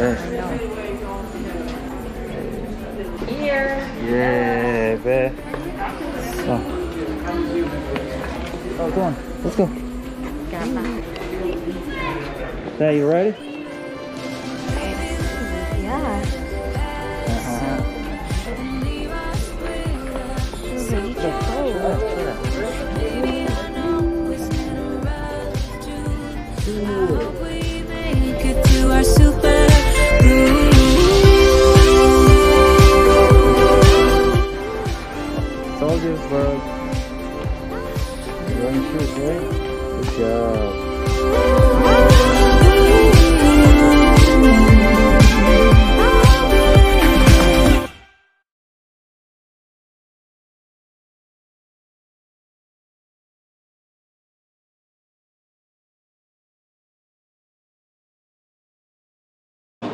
Yeah, bet. Oh. oh, come on. Let's go. Dad, you ready? Yeah. dapat uang sus good job.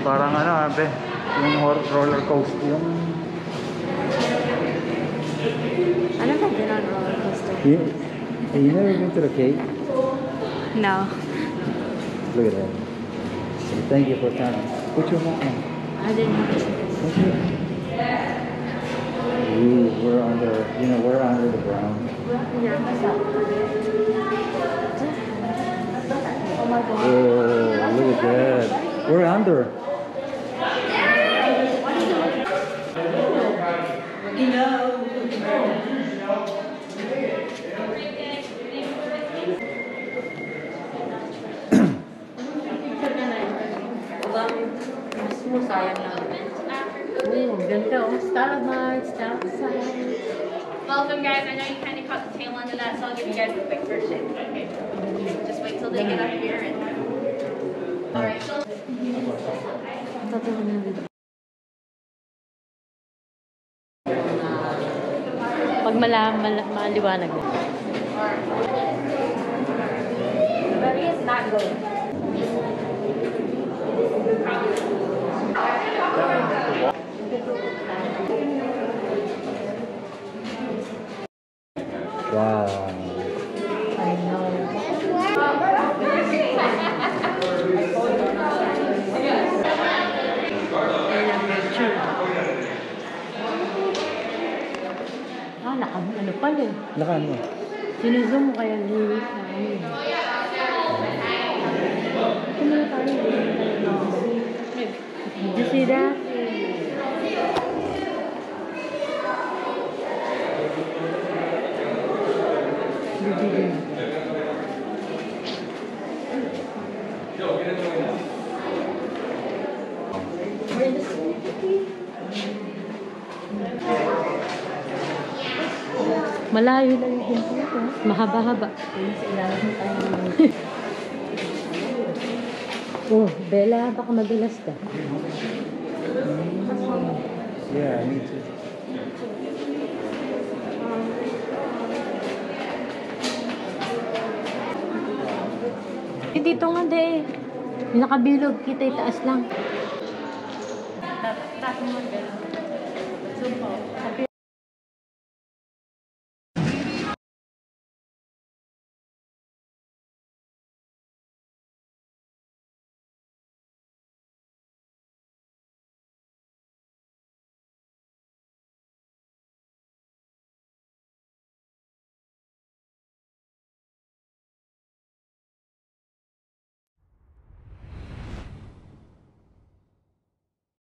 parang ano abe yung roller coaster. yung You, you never been to the cave? No. Look at that. Thank you for coming. Put your mouth on. I didn't. Okay. Ooh, we're under, you know, we're under the ground. Oh, look at that. We're under. Sayang na. Oo, ganda. Oh, stalactites. Welcome, guys. I know you kind of caught the tail end of that, so I'll give you guys a quick version. Okay. Just wait till they get up here and. All right. So Totoo na video. Pag mala, mala, maliwanag na. Wow. I know. Ah, naka, ano pala eh. Naka ano? Sinuzoom mo kaya lyric na ano Malayo lang yung ko. Mahaba-haba. oh, Bella, baka madulas ka. Yeah, me too. Eh, dito nga de. Nakabilog kita, itaas lang. Tapos mo, Supo. Sabi